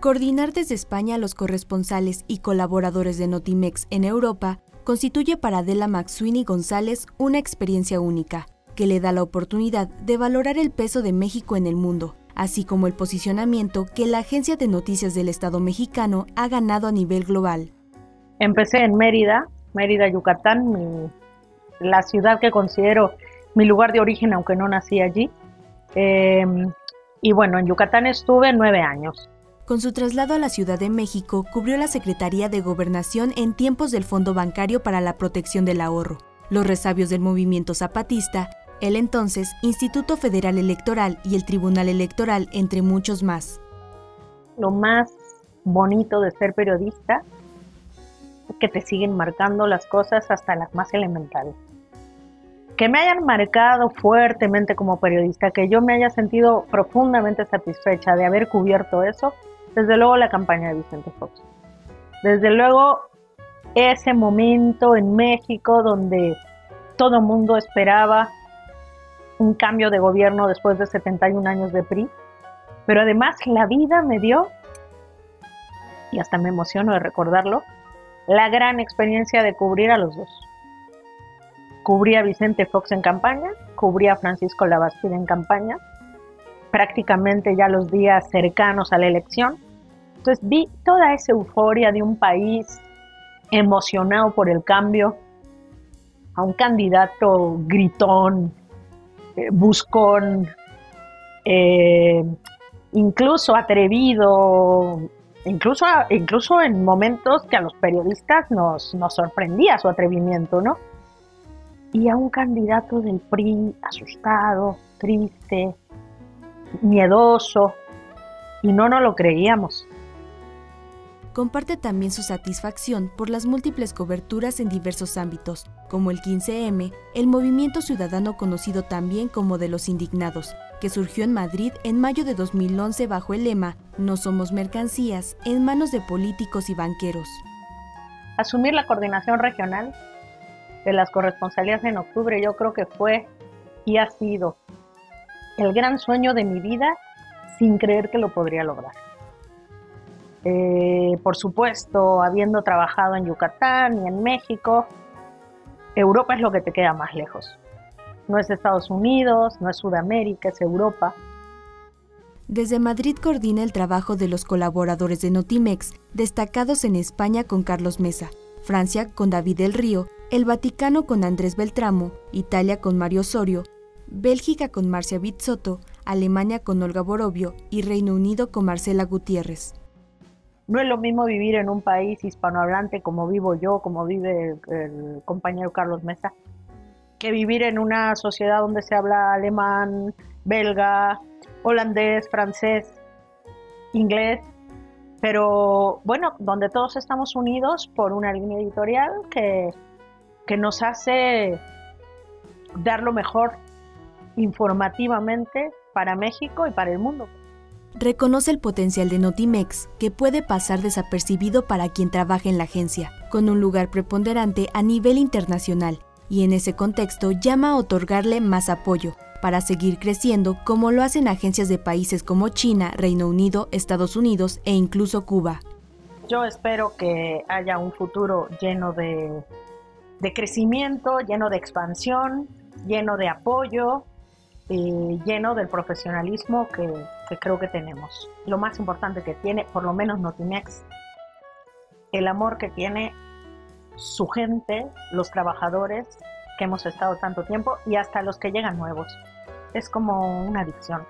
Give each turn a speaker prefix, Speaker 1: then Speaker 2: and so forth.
Speaker 1: Coordinar desde España a los corresponsales y colaboradores de Notimex en Europa constituye para Adela McSweeney González una experiencia única, que le da la oportunidad de valorar el peso de México en el mundo, así como el posicionamiento que la agencia de noticias del Estado mexicano ha ganado a nivel global.
Speaker 2: Empecé en Mérida, Mérida, Yucatán, la ciudad que considero mi lugar de origen, aunque no nací allí. Em, y bueno, en Yucatán estuve nueve años.
Speaker 1: Con su traslado a la Ciudad de México, cubrió la Secretaría de Gobernación en tiempos del Fondo Bancario para la Protección del Ahorro, los resabios del movimiento zapatista, el entonces Instituto Federal Electoral y el Tribunal Electoral, entre muchos más.
Speaker 2: Lo más bonito de ser periodista es que te siguen marcando las cosas hasta las más elementales. Que me hayan marcado fuertemente como periodista, que yo me haya sentido profundamente satisfecha de haber cubierto eso, desde luego la campaña de Vicente Fox. Desde luego ese momento en México donde todo mundo esperaba un cambio de gobierno después de 71 años de PRI, pero además la vida me dio, y hasta me emociono de recordarlo, la gran experiencia de cubrir a los dos. Cubrí a Vicente Fox en campaña, cubrí a Francisco Labastida en campaña, prácticamente ya los días cercanos a la elección, entonces vi toda esa euforia de un país emocionado por el cambio, a un candidato gritón, eh, buscón, eh, incluso atrevido, incluso, incluso en momentos que a los periodistas nos, nos sorprendía su atrevimiento, ¿no? Y a un candidato del PRI asustado, triste, miedoso, y no nos lo creíamos
Speaker 1: comparte también su satisfacción por las múltiples coberturas en diversos ámbitos, como el 15M, el movimiento ciudadano conocido también como de los indignados, que surgió en Madrid en mayo de 2011 bajo el lema No somos mercancías en manos de políticos y banqueros.
Speaker 2: Asumir la coordinación regional de las corresponsalías en octubre yo creo que fue y ha sido el gran sueño de mi vida sin creer que lo podría lograr. Eh, por supuesto, habiendo trabajado en Yucatán y en México, Europa es lo que te queda más lejos. No es Estados Unidos, no es Sudamérica, es Europa.
Speaker 1: Desde Madrid coordina el trabajo de los colaboradores de Notimex, destacados en España con Carlos Mesa, Francia con David del Río, el Vaticano con Andrés Beltramo, Italia con Mario Osorio, Bélgica con Marcia Bizzotto, Alemania con Olga Borovio y Reino Unido con Marcela Gutiérrez.
Speaker 2: No es lo mismo vivir en un país hispanohablante como vivo yo, como vive el, compañero Carlos Mesa, que vivir en una sociedad donde se habla alemán, belga, holandés, francés, inglés, pero bueno, donde todos estamos unidos por una línea editorial que, que nos hace dar lo mejor informativamente para México y para el mundo
Speaker 1: reconoce el potencial de Notimex, que puede pasar desapercibido para quien trabaja en la agencia, con un lugar preponderante a nivel internacional, y en ese contexto llama a otorgarle más apoyo para seguir creciendo como lo hacen agencias de países como China, Reino Unido, Estados Unidos e incluso Cuba.
Speaker 2: Yo espero que haya un futuro lleno de, de crecimiento, lleno de expansión, lleno de apoyo, y lleno del profesionalismo que, que creo que tenemos. Lo más importante que tiene, por lo menos Notimex, el amor que tiene su gente, los trabajadores que hemos estado tanto tiempo y hasta los que llegan nuevos. Es como una adicción.